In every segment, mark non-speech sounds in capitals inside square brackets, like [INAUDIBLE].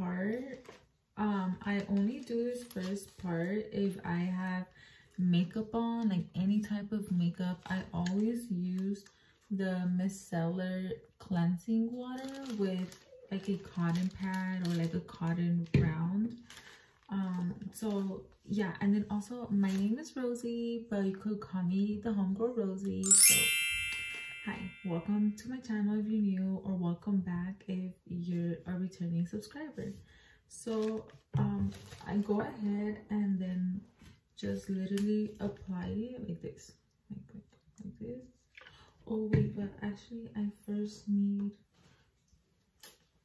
part um i only do this first part if i have makeup on like any type of makeup. I always use the micellar cleansing water with like a cotton pad or like a cotton round. Um so yeah and then also my name is rosie but you could call me the homegirl rosie so hi welcome to my channel if you're new or welcome back if you're a returning subscriber. So um i go ahead and then just literally apply it like this like, like, like this. Oh wait but actually i first need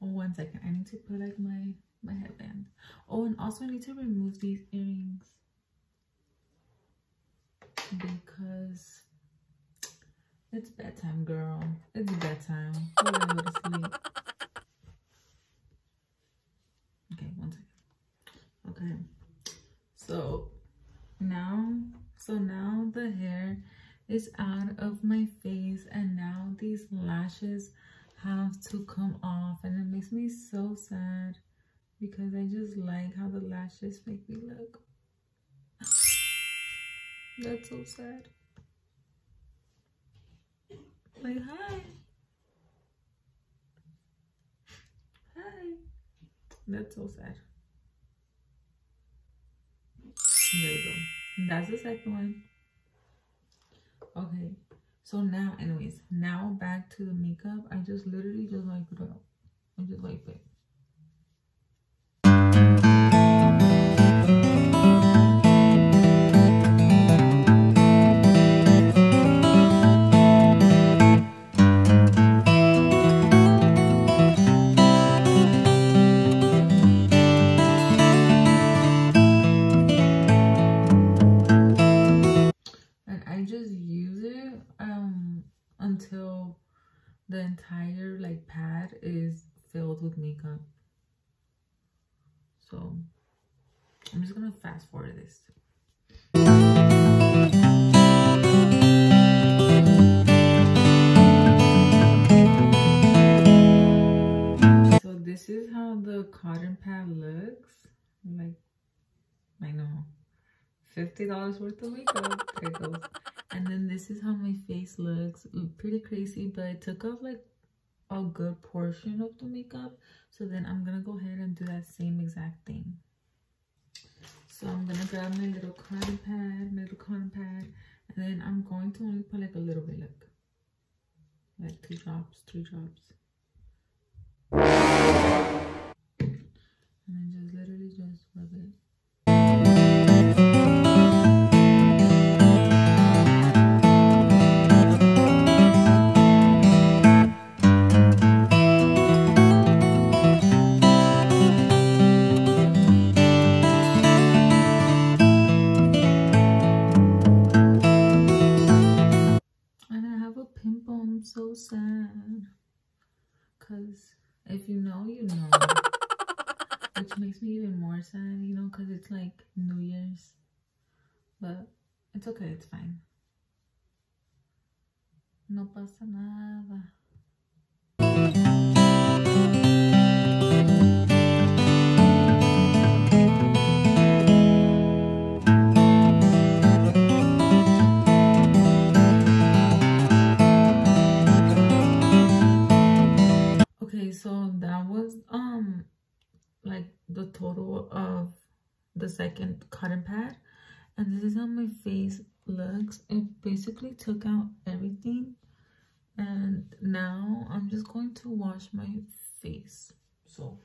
oh one second. I need to put like my my headband. Oh and also i need to remove these earrings because it's bedtime girl. It's bedtime. Go to sleep. Okay one second. Okay. So now so now the hair is out of my face and now these lashes have to come off and it makes me so sad because I just like how the lashes make me look. [SIGHS] That's so sad. Like, hi. Hi. That's so sad. There we go. That's the second one. Okay. So now, anyways, now back to the makeup. I just literally just wipe it out. I just wipe it. Entire like pad is filled with makeup. So I'm just gonna fast forward this. So this is how the cotton pad looks. Like I know. $50 worth of makeup. [LAUGHS] And then this is how my face looks. Pretty crazy, but I took off like a good portion of the makeup. So then I'm going to go ahead and do that same exact thing. So I'm going to grab my little cotton pad, my little cotton pad. And then I'm going to only put like a little bit, look. Like two drops, three drops. And then just literally just rub it. Because if you know, you know. [LAUGHS] Which makes me even more sad, you know, because it's like New Year's. But it's okay. It's fine. No pasa nada. So that was um like the total of the second cotton pad. And this is how my face looks. It basically took out everything. And now i'm just going to wash my face. So.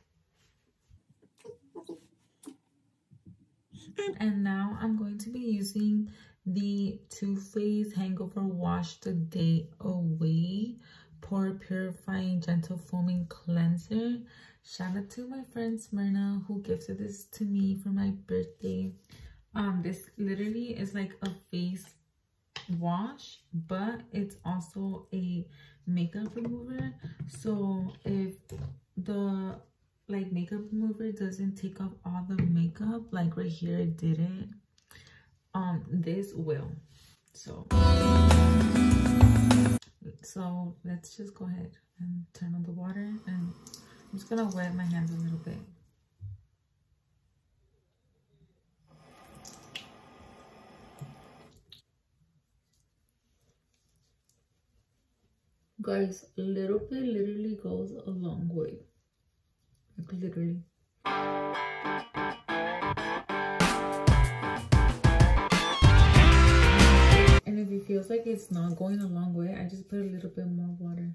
And now i'm going to be using the Too Faced hangover wash the day away pore purifying gentle foaming cleanser. Shout out to my friend smyrna who gifted this to me for my birthday. Um this literally is like a face wash but it's also a makeup remover. So if the like makeup remover doesn't take off all the makeup like right here it didn't um this will. So so let's just go ahead and turn on the water and I'm just gonna wet my hands a little bit. Guys, little bit literally goes a long way. Like literally. If it feels like it's not going a long way, I just put a little bit more water.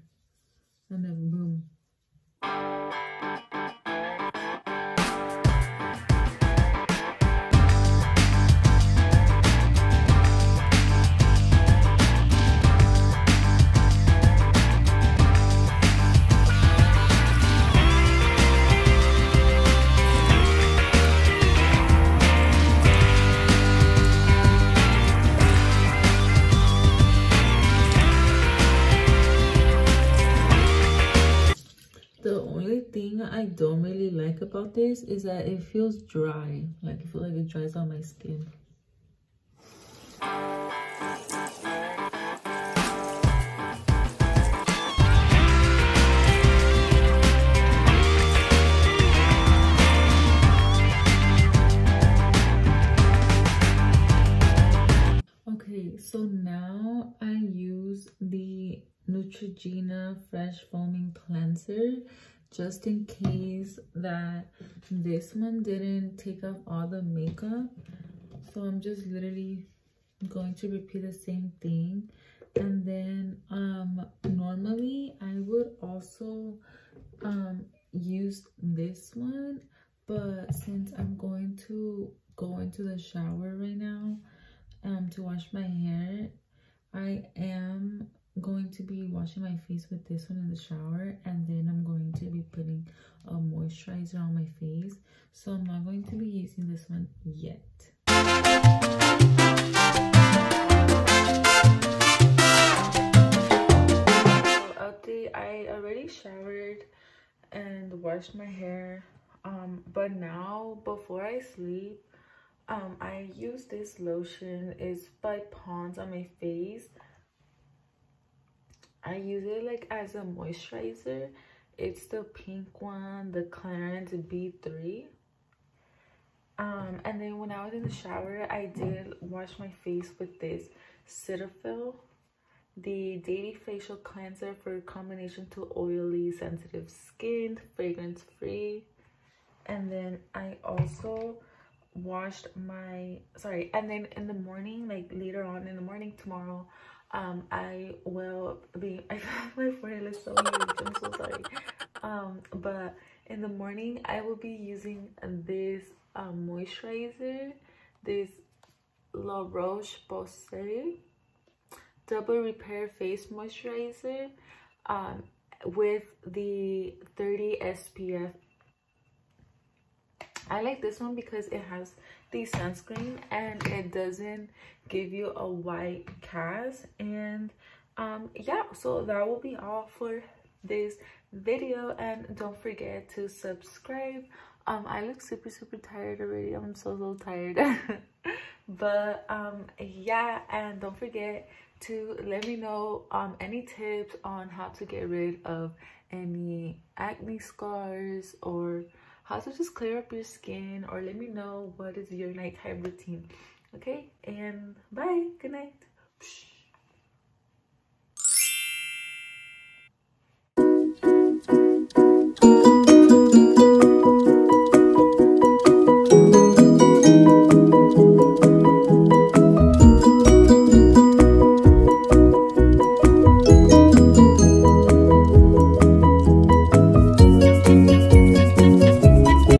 This is that it feels dry. Like I feel like it dries on my skin. Okay, so now I use the Neutrogena Fresh Foaming Cleanser just in case that this one didn't take off all the makeup. So I'm just literally going to repeat the same thing. And then um, normally I would also um, use this one. But since I'm going to go into the shower right now um, to wash my hair, I am going to be washing my face with this one in the shower and then I'm going to be putting a moisturizer on my face. So I'm not going to be using this one yet. Update I already showered and washed my hair um but now before I sleep um I use this lotion. It's by Pond's on my face I use it like as a moisturizer. It's the pink one, the Clarant B3. Um, and then when I was in the shower, I did wash my face with this Cetaphil, the Daily Facial Cleanser for combination to oily, sensitive skin, fragrance free. And then I also washed my, sorry, and then in the morning, like later on in the morning tomorrow, um i will be [LAUGHS] i have my forehead is so huge i'm so sorry. Um but in the morning i will be using this um, moisturizer this la roche posay double repair face moisturizer um with the 30 spf I like this one because it has the sunscreen and it doesn't give you a white cast. And um yeah so that will be all for this video. And don't forget to subscribe. Um i look super super tired already. I'm so so tired. [LAUGHS] But um yeah and don't forget to let me know um any tips on how to get rid of any acne scars or how to just clear up your skin or let me know what is your nighttime routine okay? And bye. Good night